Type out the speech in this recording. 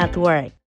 Network.